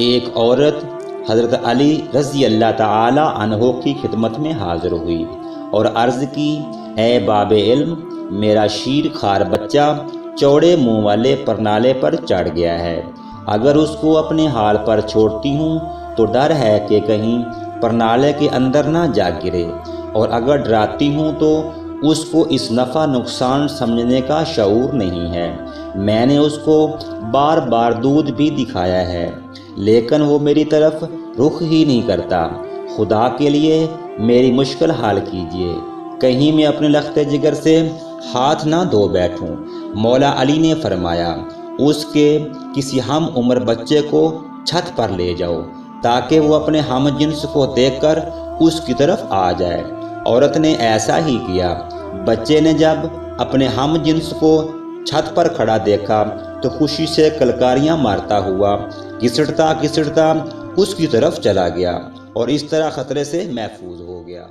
एक औरत हज़रत अली रज़ी अल्लाह अनहो की खिदमत में हाज़िर हुई और अर्ज़ की ए बाब इल्म, मेरा शीर खार बच्चा चौड़े मुँह वाले परनाले पर चढ़ गया है। अगर उसको अपने हाल पर छोड़ती हूँ तो डर है कि कहीं परनाले के अंदर ना जा गिरे। और अगर डराती हूँ तो उसको इस नफ़ा नुकसान समझने का शूर नहीं है। मैंने उसको बार बार दूध भी दिखाया है, लेकिन वो मेरी तरफ़ रुख ही नहीं करता। खुदा के लिए मेरी मुश्किल हाल कीजिए। कहीं मैं अपने लखते जिगर से हाथ ना धो बैठूं। मौला अली ने फरमाया, उसके किसी हम उम्र बच्चे को छत पर ले जाओ, ताकि वो अपने हम जिन्स को देखकर उसकी तरफ़ आ जाए। औरत ने ऐसा ही किया। बच्चे ने जब अपने हम जिन्स को छत पर खड़ा देखा तो खुशी से कलकारियाँ मारता हुआ घिसटता घिसटता उसकी तरफ़ चला गया और इस तरह ख़तरे से महफूज हो गया।